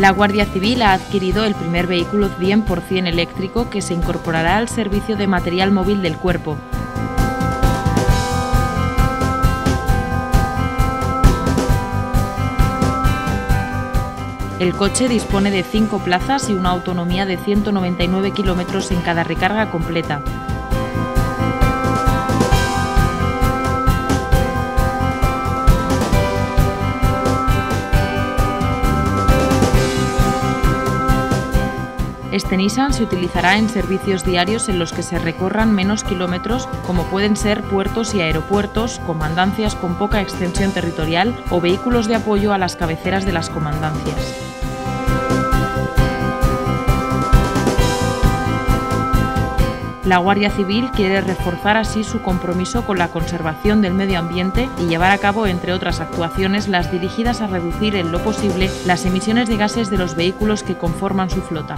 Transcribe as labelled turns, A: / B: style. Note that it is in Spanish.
A: La Guardia Civil ha adquirido el primer vehículo 100% eléctrico que se incorporará al servicio de material móvil del cuerpo. El coche dispone de cinco plazas y una autonomía de 199 kilómetros en cada recarga completa. Este Nissan se utilizará en servicios diarios en los que se recorran menos kilómetros, como pueden ser puertos y aeropuertos, comandancias con poca extensión territorial o vehículos de apoyo a las cabeceras de las comandancias. La Guardia Civil quiere reforzar así su compromiso con la conservación del medio ambiente y llevar a cabo, entre otras actuaciones, las dirigidas a reducir en lo posible las emisiones de gases de los vehículos que conforman su flota.